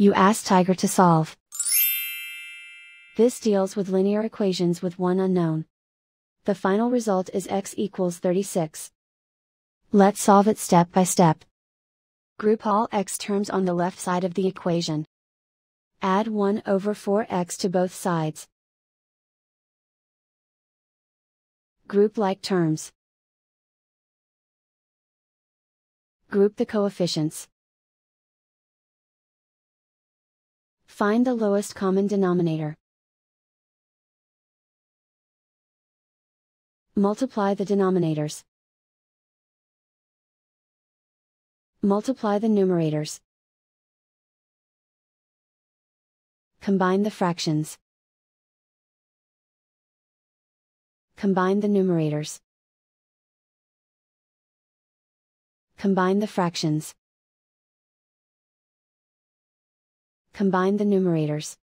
You ask Tiger to solve. This deals with linear equations with one unknown. The final result is x equals 36. Let's solve it step by step. Group all x terms on the left side of the equation. Add 1 over 4x to both sides. Group like terms. Group the coefficients. Find the lowest common denominator. Multiply the denominators. Multiply the numerators. Combine the fractions. Combine the numerators. Combine the fractions. Combine the numerators.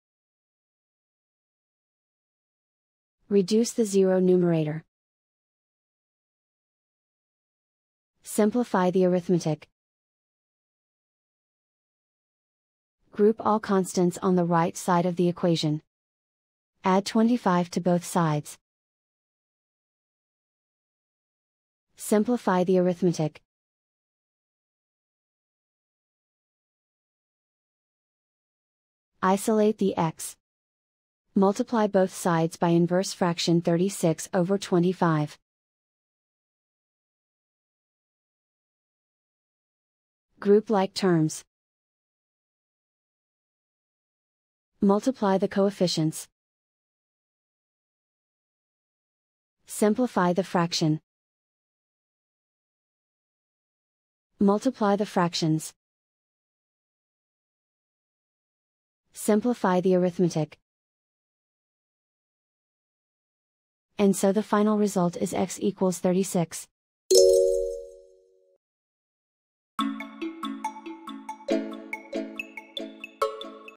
Reduce the zero numerator. Simplify the arithmetic. Group all constants on the right side of the equation. Add 25 to both sides. Simplify the arithmetic. Isolate the x. Multiply both sides by inverse fraction 36 over 25. Group like terms. Multiply the coefficients. Simplify the fraction. Multiply the fractions. Simplify the arithmetic. And so the final result is x equals 36.